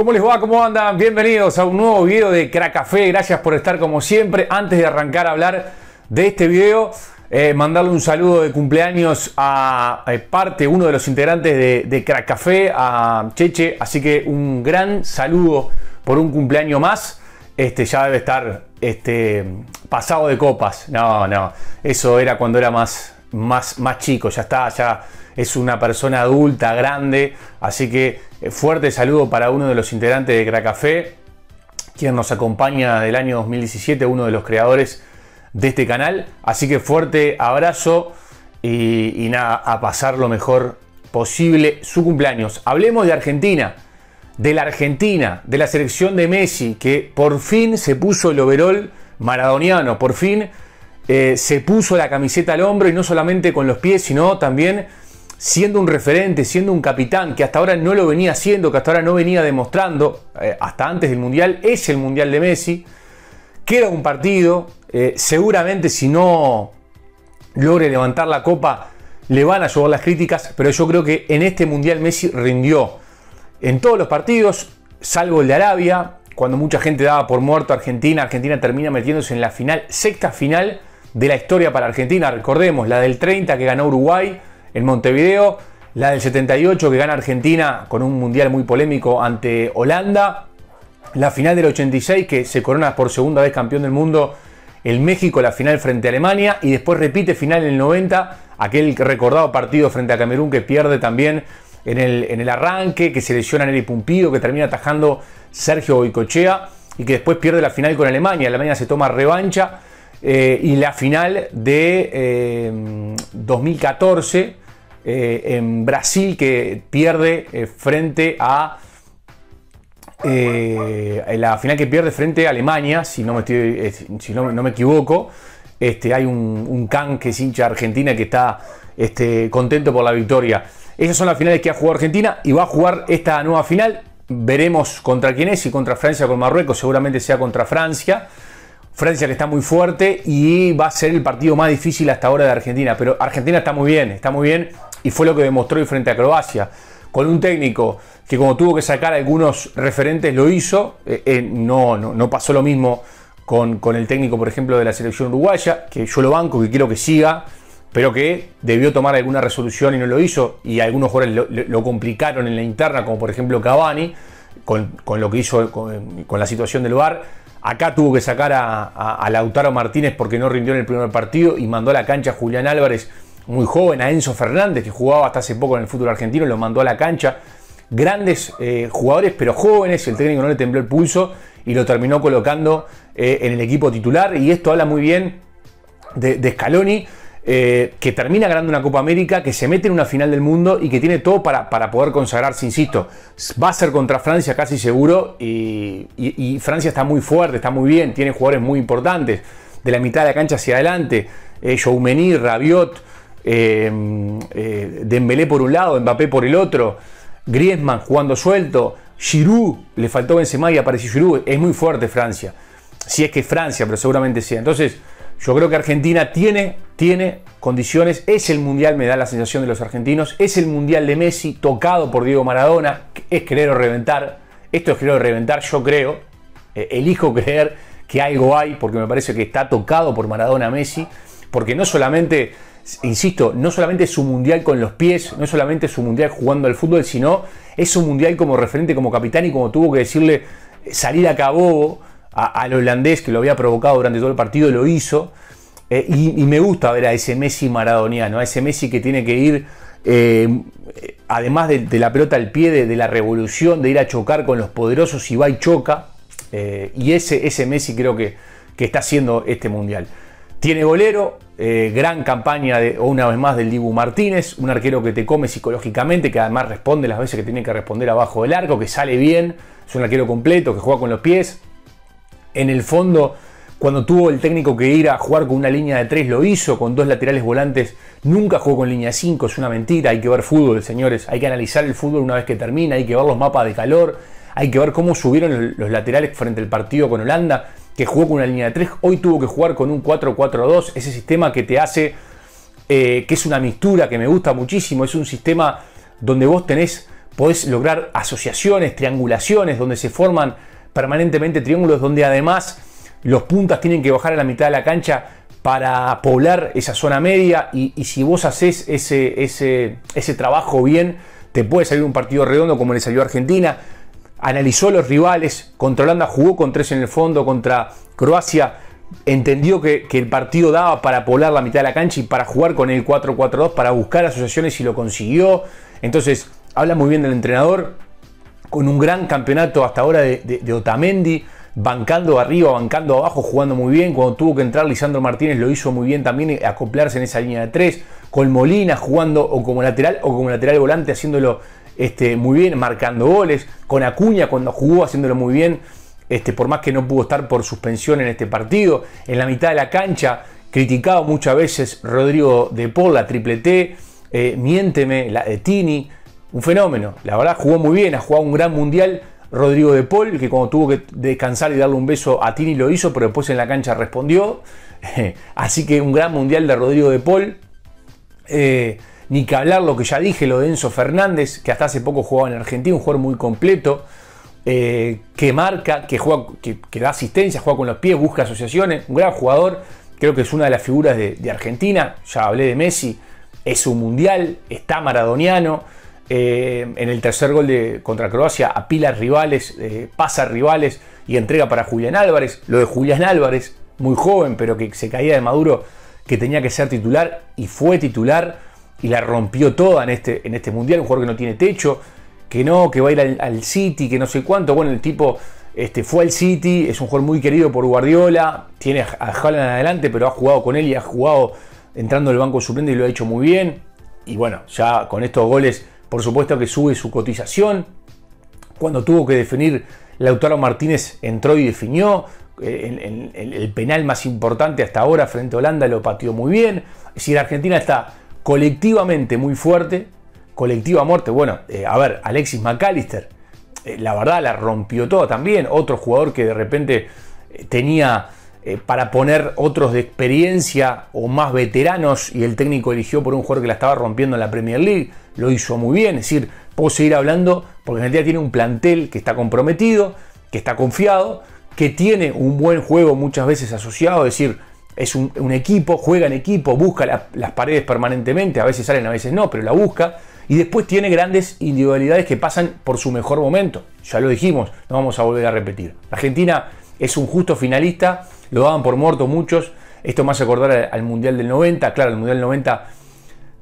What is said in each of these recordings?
¿Cómo les va? ¿Cómo andan? Bienvenidos a un nuevo video de Crack Café. Gracias por estar como siempre. Antes de arrancar a hablar de este video, eh, mandarle un saludo de cumpleaños a, a parte, uno de los integrantes de, de Crack Café, a Cheche. Así que un gran saludo por un cumpleaños más. Este ya debe estar este, pasado de copas. No, no. Eso era cuando era más, más, más chico. Ya está, ya es una persona adulta, grande. Así que eh, fuerte saludo para uno de los integrantes de Crack Café, quien nos acompaña del año 2017, uno de los creadores de este canal. Así que fuerte abrazo y, y nada, a pasar lo mejor posible su cumpleaños. Hablemos de Argentina, de la Argentina, de la selección de Messi, que por fin se puso el overol maradoniano, por fin eh, se puso la camiseta al hombro y no solamente con los pies, sino también siendo un referente, siendo un capitán, que hasta ahora no lo venía haciendo, que hasta ahora no venía demostrando, eh, hasta antes del Mundial, es el Mundial de Messi. Queda un partido, eh, seguramente si no logre levantar la copa, le van a llover las críticas, pero yo creo que en este Mundial Messi rindió en todos los partidos, salvo el de Arabia, cuando mucha gente daba por muerto a Argentina, Argentina termina metiéndose en la final, sexta final de la historia para Argentina, recordemos, la del 30 que ganó Uruguay, en Montevideo, la del 78 que gana Argentina con un mundial muy polémico ante Holanda, la final del 86 que se corona por segunda vez campeón del mundo el México, la final frente a Alemania y después repite final en el 90, aquel recordado partido frente a Camerún que pierde también en el, arranque, que se lesiona Neri Pumpido, que termina atajando Sergio Boicochea y que después pierde la final con Alemania. Alemania se toma revancha eh, y la final de eh, 2014 eh, en Brasil que pierde eh, frente a eh, la final que pierde frente a Alemania, si no me, estoy, si no, no me equivoco. Este, hay un, un can que es hincha argentina que está este, contento por la victoria. Esas son las finales que ha jugado Argentina y va a jugar esta nueva final. Veremos contra quién es, si contra Francia con Marruecos, seguramente sea contra Francia. Francia que está muy fuerte y va a ser el partido más difícil hasta ahora de Argentina. Pero Argentina está muy bien, está muy bien y fue lo que demostró hoy frente a Croacia. Con un técnico que como tuvo que sacar algunos referentes lo hizo, eh, eh, no, no, no, pasó lo mismo con, con, el técnico, por ejemplo, de la selección uruguaya, que yo lo banco, que quiero que siga, pero que debió tomar alguna resolución y no lo hizo, y algunos jugadores lo, complicaron en la interna, como por ejemplo Cavani, con, con lo que hizo con, la situación del VAR. Acá tuvo que sacar a, a, a Lautaro Martínez porque no rindió en el primer partido y mandó a la cancha a Julián Álvarez muy joven, a Enzo Fernández, que jugaba hasta hace poco en el fútbol argentino, lo mandó a la cancha. Grandes eh, jugadores, pero jóvenes, el técnico no le tembló el pulso y lo terminó colocando eh, en el equipo titular. Y esto habla muy bien de, Scaloni, eh, que termina ganando una Copa América, que se mete en una final del mundo y que tiene todo para, para poder consagrarse, insisto. Va a ser contra Francia casi seguro y, Francia está muy fuerte, está muy bien, tiene jugadores muy importantes. De la mitad de la cancha hacia adelante, eh, Rabiot, eh, eh, Dembélé por un lado, Mbappé por el otro, Griezmann jugando suelto, Giroud, le faltó Benzema y apareció Giroud, es muy fuerte Francia, si es que Francia, pero seguramente sea. Entonces, yo creo que Argentina tiene, tiene condiciones, es el mundial, me da la sensación de los argentinos, es el mundial de Messi tocado por Diego Maradona, es querer o reventar, esto es querer o reventar, yo creo, eh, elijo creer que algo hay, porque me parece que está tocado por Maradona Messi, porque no solamente insisto, no solamente su mundial con los pies, no solamente su mundial jugando al fútbol, sino es su mundial como referente, como capitán y como tuvo que decirle salir a cabo al holandés que lo había provocado durante todo el partido, lo hizo. Eh, y, me gusta ver a ese Messi maradoniano, a ese Messi que tiene que ir, eh, además de, la pelota al pie, de, de, la revolución, de ir a chocar con los poderosos y va y choca. Eh, y ese, ese Messi creo que, que está haciendo este mundial. Tiene golero, eh, gran campaña de, una vez más del Dibu Martínez, un arquero que te come psicológicamente, que además responde las veces que tiene que responder abajo del arco, que sale bien, es un arquero completo, que juega con los pies. En el fondo, cuando tuvo el técnico que ir a jugar con una línea de 3, lo hizo, con dos laterales volantes, nunca jugó con línea 5, es una mentira, hay que ver fútbol, señores, hay que analizar el fútbol una vez que termina, hay que ver los mapas de calor, hay que ver cómo subieron los laterales frente al partido con Holanda, que jugó con una línea de 3, hoy tuvo que jugar con un 4-4-2, ese sistema que te hace, eh, que es una mixtura que me gusta muchísimo, es un sistema donde vos tenés podés lograr asociaciones, triangulaciones, donde se forman permanentemente triángulos, donde además los puntas tienen que bajar a la mitad de la cancha para poblar esa zona media y, si vos haces ese, ese, ese trabajo bien, te puede salir un partido redondo como le salió a Argentina. Analizó los rivales, contra Holanda jugó con tres en el fondo, contra Croacia entendió que, el partido daba para poblar la mitad de la cancha y para jugar con el 4-4-2, para buscar asociaciones y lo consiguió. Entonces, habla muy bien del entrenador, con un gran campeonato hasta ahora de Otamendi bancando arriba, bancando abajo, jugando muy bien. Cuando tuvo que entrar Lisandro Martínez lo hizo muy bien también, eh, acoplarse en esa línea de tres. Con Molina jugando o como lateral o como lateral volante, haciéndolo este, muy bien, marcando goles. Con Acuña cuando jugó, haciéndolo muy bien. Este, por más que no pudo estar por suspensión en este partido. En la mitad de la cancha, criticado muchas veces Rodrigo de Paul, la triple T. Eh, miénteme, la de Tini. Un fenómeno. La verdad jugó muy bien, ha jugado un gran mundial Rodrigo de Paul, que cuando tuvo que descansar y darle un beso a Tini lo hizo, pero después en la cancha respondió. Así que un gran mundial de Rodrigo de Paul. Eh, ni que hablar lo que ya dije, lo de Enzo Fernández, que hasta hace poco jugaba en Argentina, un jugador muy completo, eh, que marca, que, juega, que, da asistencia, juega con los pies, busca asociaciones, un gran jugador, creo que es una de las figuras de, Argentina, ya hablé de Messi, es un mundial, está maradoniano, eh, en el tercer gol de, contra Croacia apila rivales, eh, pasa rivales y entrega para Julián Álvarez. Lo de Julián Álvarez, muy joven, pero que se caía de Maduro, que tenía que ser titular y fue titular y la rompió toda en este, en este mundial. Un jugador que no tiene techo, que no, que va a ir al, City, que no sé cuánto. Bueno, el tipo este, fue al City, es un jugador muy querido por Guardiola, tiene a Haaland adelante, pero ha jugado con él y ha jugado entrando al banco suplente y lo ha hecho muy bien. Y bueno, ya con estos goles por supuesto que sube su cotización. Cuando tuvo que definir, Lautaro Martínez entró y definió. Eh, el, penal más importante hasta ahora frente a Holanda lo pateó muy bien. Es decir, Argentina está colectivamente muy fuerte. Colectiva muerte. Bueno, eh, a ver, Alexis McAllister, eh, la verdad la rompió toda también. Otro jugador que de repente tenía para poner otros de experiencia o más veteranos y el técnico eligió por un jugador que la estaba rompiendo en la Premier League lo hizo muy bien. Es decir, puedo seguir hablando porque Argentina tiene un plantel que está comprometido, que está confiado, que tiene un buen juego muchas veces asociado, es decir, es un, equipo, juega en equipo, busca las paredes permanentemente, a veces salen, a veces no, pero la busca. Y después tiene grandes individualidades que pasan por su mejor momento. Ya lo dijimos, no vamos a volver a repetir. Argentina es un justo finalista, lo daban por muerto muchos. Esto hace acordar al Mundial del 90. Claro, el Mundial del 90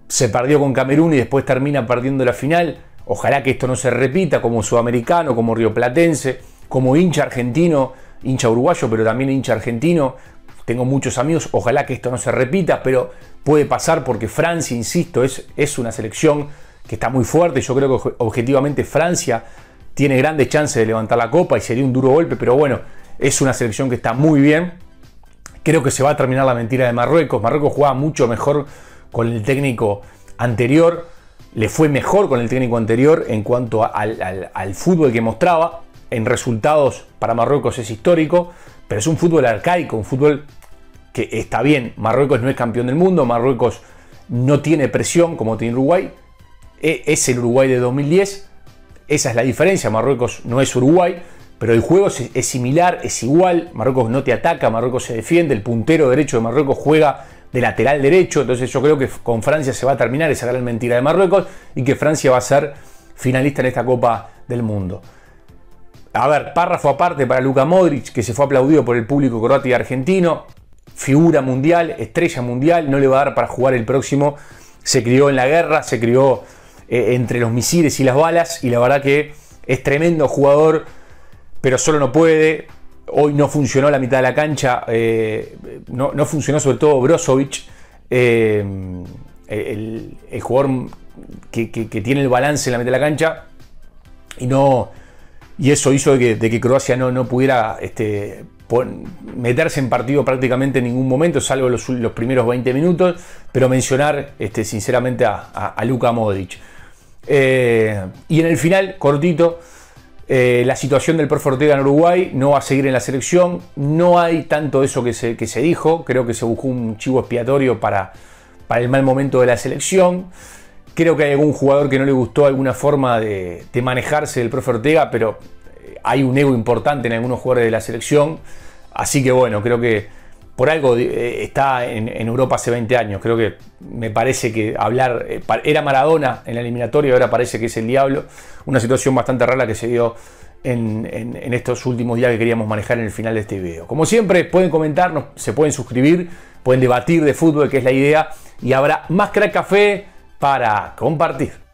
se perdió con Camerún y después termina perdiendo la final. Ojalá que esto no se repita como sudamericano, como rioplatense, como hincha argentino, hincha uruguayo, pero también hincha argentino. Tengo muchos amigos, ojalá que esto no se repita, pero puede pasar porque Francia, insisto, es, es una selección que está muy fuerte. Yo creo que objetivamente Francia tiene grandes chances de levantar la copa y sería un duro golpe, pero bueno, es una selección que está muy bien. Creo que se va a terminar la mentira de Marruecos. Marruecos juega mucho mejor con el técnico anterior, le fue mejor con el técnico anterior en cuanto al, fútbol que mostraba. En resultados para Marruecos es histórico, pero es un fútbol arcaico, un fútbol que está bien. Marruecos no es campeón del mundo, Marruecos no tiene presión como tiene Uruguay. E, es el Uruguay de 2010, esa es la diferencia. Marruecos no es Uruguay, pero el juego es, similar, es igual. Marruecos no te ataca, Marruecos se defiende. El puntero derecho de Marruecos juega de lateral derecho. Entonces yo creo que con Francia se va a terminar esa gran mentira de Marruecos y que Francia va a ser finalista en esta Copa del Mundo. A ver, párrafo aparte para Luka Modric, que se fue aplaudido por el público croata y argentino. Figura mundial, estrella mundial, no le va a dar para jugar el próximo. Se crió en la guerra, se crió eh, entre los misiles y las balas y la verdad que es tremendo jugador, pero solo no puede. Hoy no funcionó la mitad de la cancha, eh, no, funcionó sobre todo Brozovic, eh, el, jugador que, tiene el balance en la mitad de la cancha, y, no, y eso hizo de que, Croacia no, no pudiera este, meterse en partido prácticamente en ningún momento, salvo los, primeros 20 minutos, pero mencionar este, sinceramente a, Luka Modric. Eh, y en el final, cortito, eh, la situación del profe Ortega en Uruguay no va a seguir en la selección. No hay tanto eso que se, que se dijo. Creo que se buscó un chivo expiatorio para, para el mal momento de la selección. Creo que hay algún jugador que no le gustó alguna forma de, manejarse del profe Ortega, pero hay un ego importante en algunos jugadores de la selección. Así que bueno, creo que por algo eh, está en, Europa hace 20 años. Creo que me parece que hablar. Eh, era Maradona en la eliminatoria, ahora parece que es el diablo. Una situación bastante rara que se dio en, en, estos últimos días que queríamos manejar en el final de este video. Como siempre, pueden comentarnos, se pueden suscribir, pueden debatir de fútbol, que es la idea, y habrá más crack café para compartir.